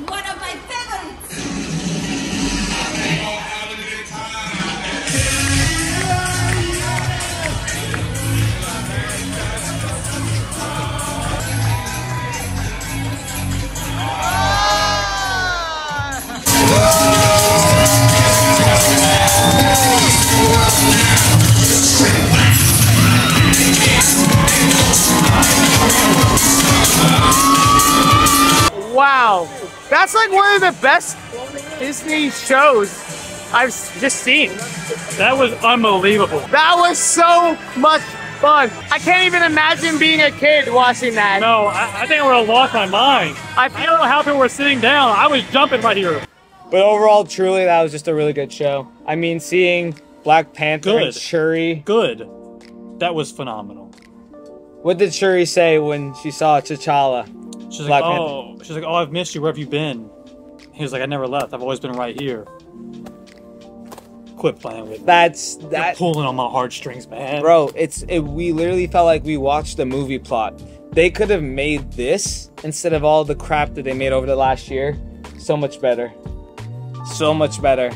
one of my favorites. That's like one of the best Disney shows I've just seen. That was unbelievable. That was so much fun. I can't even imagine being a kid watching that. No, I, I think I would have lost my mind. I feel how people were sitting down. I was jumping right here. But overall, truly, that was just a really good show. I mean, seeing Black Panther and Good. Shuri. Good. That was phenomenal. What did Shuri say when she saw T'Challa? She's Black like, Panther. oh, she's like, oh, I've missed you. Where have you been? He was like, I never left. I've always been right here. Quit playing with me. That's You're that. pulling on my heartstrings, man. Bro, it's it, we literally felt like we watched the movie plot. they could have made this instead of all the crap that they made over the last year so much better. So much better.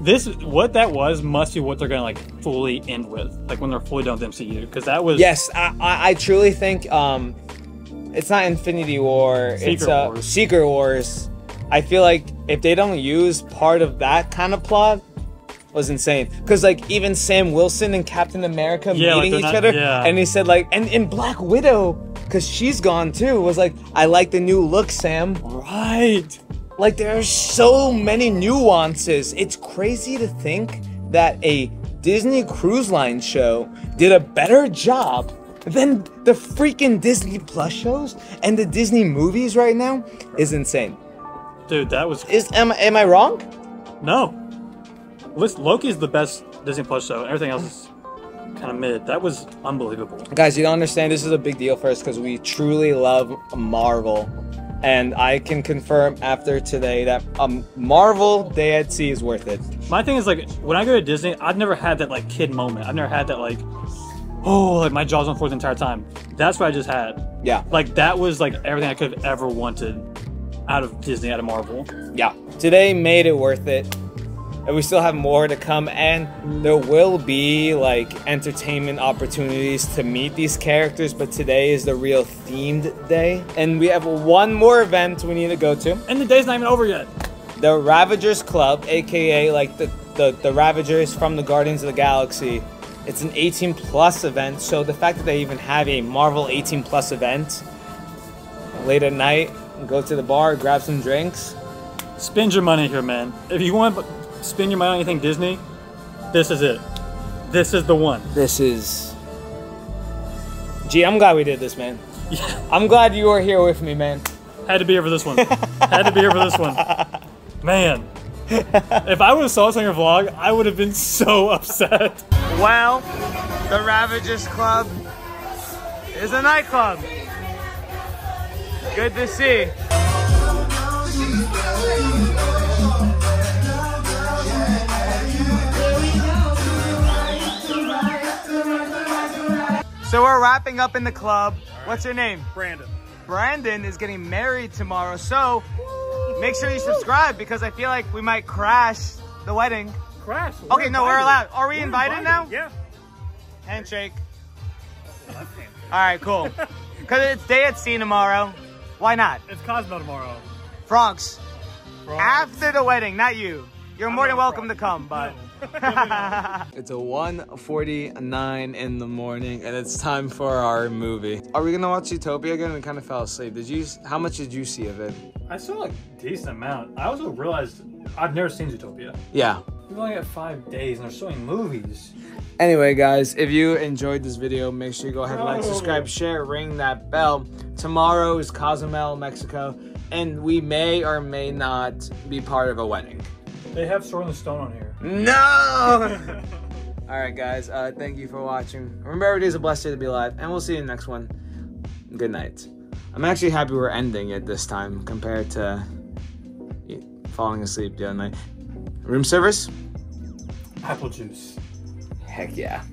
This what that was must be what they're gonna like fully end with, like when they're fully done with MCU, because that was Yes, I, I, I truly think um, it's not Infinity War. it's Secret uh, Wars. Secret Wars. I feel like if they don't use part of that kind of plot, was insane. Because like even Sam Wilson and Captain America Yeah, meeting they're each not- other, yeah. and he said like, and in Black Widow, because she's gone too, was like, I like the new look, Sam. Right. Like there are so many nuances. It's crazy to think that a Disney Cruise Line show did a better job than the freaking Disney Plus shows and the Disney movies right now is insane. dude, that was Is am, am I wrong? no. Listen, Loki's the best Disney Plus show. Everything else is kind of mid. That was unbelievable. Guys, you don't understand. This is a big deal for us because we truly love Marvel. And I can confirm after today that um, Marvel Day at Sea is worth it. My thing is like when I go to Disney, I've never had that like kid moment. I've never had that like, oh, like my jaw's on the floor the entire time. That's what I just had. Yeah. Like that was like everything I could have ever wanted out of Disney, out of Marvel. Yeah. Today made it worth it. And we still have more to come, and there will be like entertainment opportunities to meet these characters, but today is the real themed day. And we have one more event we need to go to. And the day's not even over yet. The Ravagers Club, aka like the, the, the Ravagers from the Guardians of the Galaxy. It's an 18 plus event, so the fact that they even have a Marvel 18 plus event late at night, go to the bar, grab some drinks. Spend your money here, man. If you want to spend your money on anything Disney, this is it. This is the one. This is. Gee, I'm glad we did this, man. I'm glad you were here with me, man. Had to be here for this one. Had to be here for this one. Man. If I would have saw this on your vlog, I would have been so upset. Well, the Ravagers Club is a nightclub. Good to see. So we're wrapping up in the club. What's your name? Brandon. Brandon is getting married tomorrow, so make sure you subscribe because I feel like we might crash the wedding. Crash? Okay, no, we're allowed. Are we We're invited, now? Yeah. Handshake. All right, cool. Because it's day at sea tomorrow. Why not? It's Cozumel tomorrow. Frogs. After the wedding, not you. You're more than welcome to come, but. it's a 1.49 in the morning and it's time for our movie. Are we gonna watch Zootopia again? We kind of fell asleep. Did you? How much did you see of it? I saw like decent amount. I also realized I've never seen Zootopia. Yeah. We've only got five days and there's so many movies. Anyway, guys, if you enjoyed this video, make sure you go ahead and like, subscribe, share, ring that bell. Tomorrow is Cozumel, Mexico, and we may or may not be part of a wedding. They have Sword in the Stone on here. No! All right, guys, uh, thank you for watching. Remember, every day is a blessed day to be alive, and we'll see you in the next one. Good night. I'm actually happy we're ending it this time compared to falling asleep the other night. Room service? Apple juice. Heck yeah.